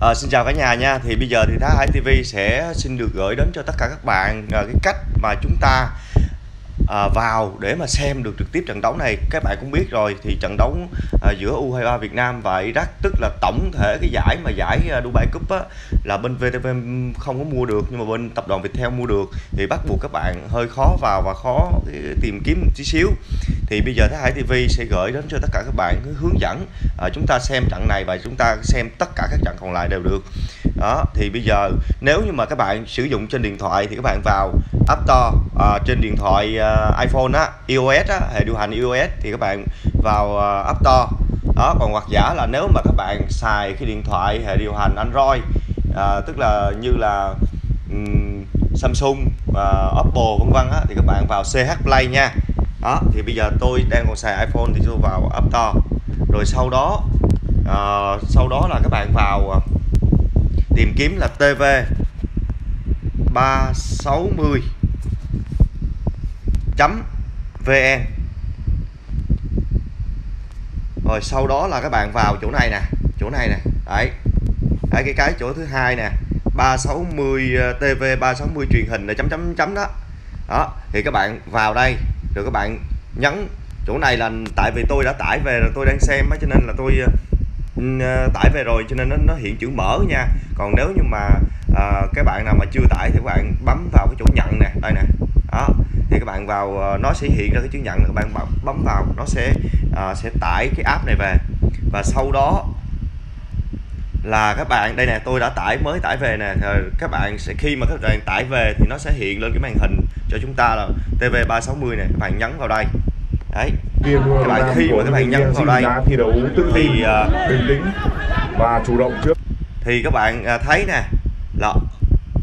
À, xin chào cả nhà nha. Thì bây giờ thì Thái Hải TV sẽ xin được gửi đến cho tất cả các bạn à, cái cách mà chúng ta à, vào để mà xem được trực tiếp trận đấu này. Các bạn cũng biết rồi thì trận đấu à, giữa U23 Việt Nam và Iraq tức là tổng thể cái giải mà giải à, Dubai Cup á, là bên VTV không có mua được nhưng mà bên tập đoàn Viettel mua được. Thì bắt buộc các bạn hơi khó vào và khó tìm kiếm một tí xíu thì bây giờ Thái Hải TV sẽ gửi đến cho tất cả các bạn cái hướng dẫn à, chúng ta xem trận này và chúng ta xem tất cả các trận còn lại đều được. Đó thì bây giờ nếu như mà các bạn sử dụng trên điện thoại thì các bạn vào App Store à, trên điện thoại à, iPhone á iOS á hệ điều hành iOS thì các bạn vào à, App Store. Đó còn hoặc giả là nếu mà các bạn xài cái điện thoại hệ điều hành Android à, tức là như là um, Samsung và Oppo vân vân á thì các bạn vào CH Play nha đó thì bây giờ tôi đang còn xài iPhone thì tôi vào App Store. Rồi sau đó uh, sau đó là các bạn vào uh, tìm kiếm là TV 360 chấm vn rồi sau đó là các bạn vào chỗ này nè chỗ này nè đấy. Đấy cái cái chỗ thứ hai nè 360 TV 360 truyền hình là chấm chấm chấm đó. Đó thì các bạn vào đây rồi các bạn nhấn chỗ này là tại vì tôi đã tải về rồi tôi đang xem á cho nên là tôi uh, tải về rồi cho nên nó, nó hiện chữ mở nha. Còn nếu như mà ờ, uh, các bạn nào mà chưa tải thì các bạn bấm vào cái chỗ nhận nè đây nè. Đó thì các bạn vào uh, nó sẽ hiện ra cái chữ nhận các bạn bấm, vào nó sẽ uh, sẽ tải cái app này về. Và sau đó là các bạn đây nè tôi đã tải mới tải về nè các bạn sẽ khi mà các bạn tải về thì nó sẽ hiện lên cái màn hình cho chúng ta là TV 360 này các bạn nhấn vào đây. Đấy. Các bạn khi mà các bạn nhấn vào đây. thi đấu tự thì uh, bình tĩnh và chủ động trước. thì các bạn uh, thấy nè là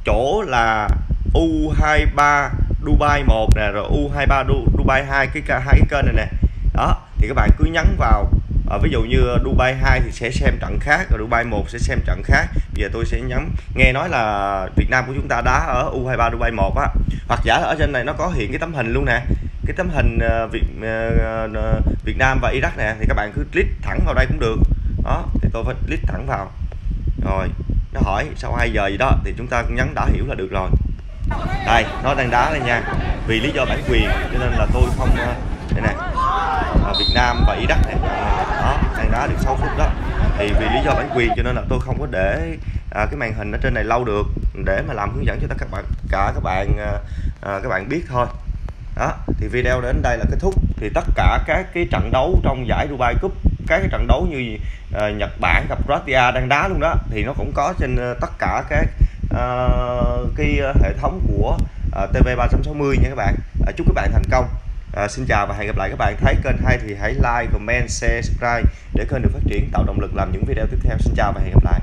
chỗ là U23 Dubai 1 nè rồi U23 Dubai 2 cái hai cái kênh này nè. Đó thì các bạn cứ nhấn vào à, ví dụ như Dubai 2 thì sẽ xem trận khác rồi Dubai 1 sẽ xem trận khác. Bây giờ tôi sẽ nhấn nghe nói là Việt Nam của chúng ta đá ở U23 Dubai 1 á. Hoặc giả ở trên này nó có hiện cái tấm hình luôn nè. Cái tấm hình ờ, Việt ờ, Việt Nam và Iraq nè thì các bạn cứ click thẳng vào đây cũng được. Đó thì tôi phải click thẳng vào. Rồi nó hỏi sau 2 giờ gì đó thì chúng ta nhấn đã hiểu là được rồi. Đây nó đang đá đây nha. Vì lý do bản quyền cho nên là tôi không đây này Nam và Iraq này. Đó đang đá được 6 phút đó. Thì vì lý do bản quyền cho nên là tôi không có để à, cái màn hình ở trên này lâu được để mà làm hướng dẫn cho tất cả các bạn cả các bạn à, à, các bạn biết thôi. Đó thì video đến đây là kết thúc. Thì tất cả các cái trận đấu trong giải Dubai Cup các cái trận đấu như à, Nhật Bản gặp Croatia đang đá luôn đó thì nó cũng có trên à, tất cả các à, cái à, hệ thống của à, TV 360 nha các bạn. À, chúc các bạn thành công. À, xin chào và hẹn gặp lại các bạn. Thấy kênh hay thì hãy like comment share subscribe để kênh được phát triển tạo động lực làm những video tiếp theo. Xin chào và hẹn gặp lại.